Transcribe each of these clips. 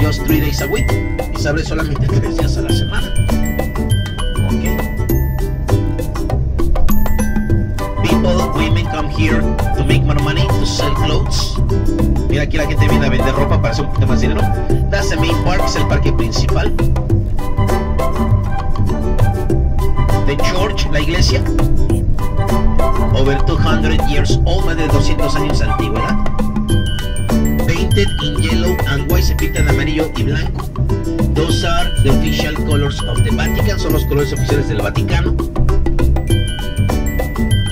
just three days a week. Y solamente tres días a la semana. People, women come here to make more money, to sell clothes. Mira, aquí la gente viene a vender ropa para hacer un poquito más dinero. That's the main park, es el parque principal. The church, la iglesia. Over 200 years old, más de 200 años de antigüedad. Painted in yellow and white, se pinta en amarillo y blanco. Those are the official colors of the Vatican, son los colores oficiales del Vaticano.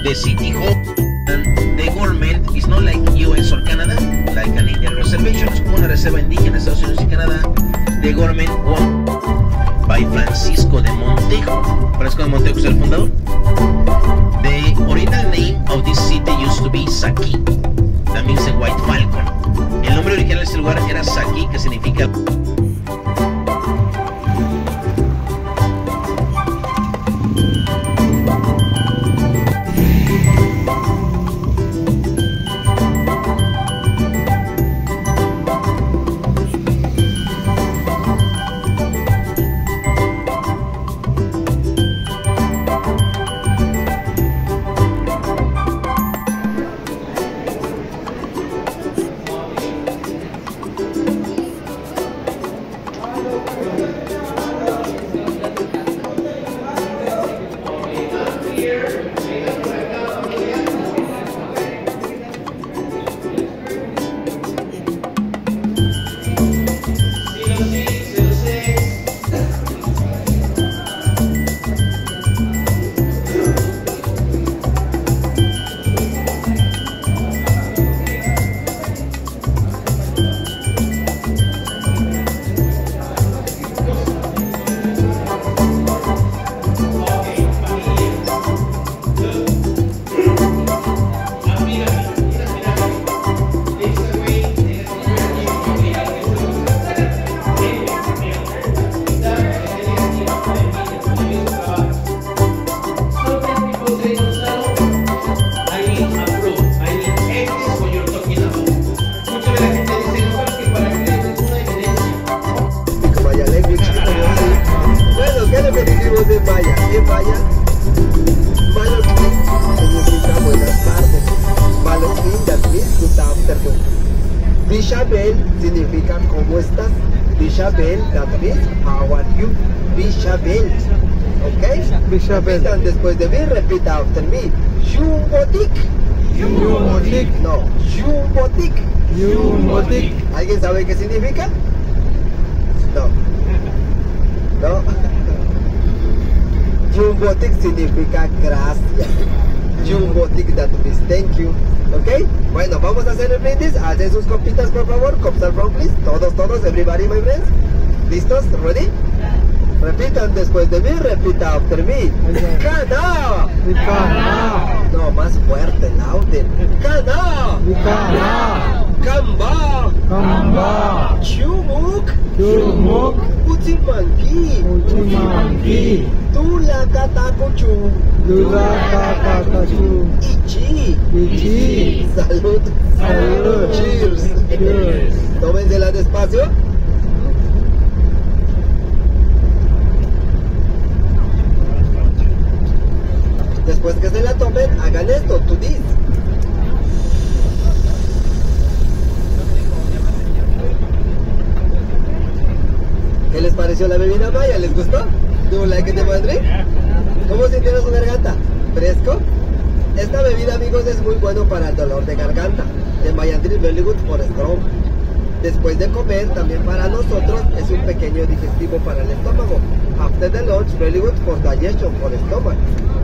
The city hall and the government is not like US or Canada, like an Indian reservation, es como una reserva indígena en Estados Unidos y Canadá. The government owned by Francisco de Montejo. Francisco de Montejo es el fundador. The original name of this city used to be Saki, means the white falcon. El nombre original de este lugar era Saki, que significa Repitan después de mí, repita after me. Shumbotik. Yumotik, No, Shumbotik. Yumotik, ¿Alguien sabe qué significa? No. No. Jumbotic significa gracias. Jumbotic that means thank you. ¿Ok? Bueno, vamos a hacer el brindis. Hacen sus copitas, por favor. Cups and round, please. Todos, todos, everybody, my friends. ¿Listos? ¿Ready? Repitan después de mí, repita after me. ¡Cana! Ikana, No, más fuerte, louder. ¡Cana! Ikana, ¡Camba! Kamba, ¡Chumuk! Chumuk, Uchimanki! Uchimanki, Tula katakuchu! Dula Kakakachu, Ichi! Ichi, Salud! Salud, Cheers! Cheers. Tómensela despacio. Después que se la tomen, hagan esto, to this. ¿Qué les pareció la bebida maya? ¿Les gustó? ¿Do like it Madrid? ¿Cómo sintieron su garganta? ¿Fresco? Esta bebida, amigos, es muy bueno para el dolor de garganta. De Mayandri very good for strong. Después de comer, también para nosotros es un pequeño digestivo para el estómago. After the lunch, very good for digestion, for stomach.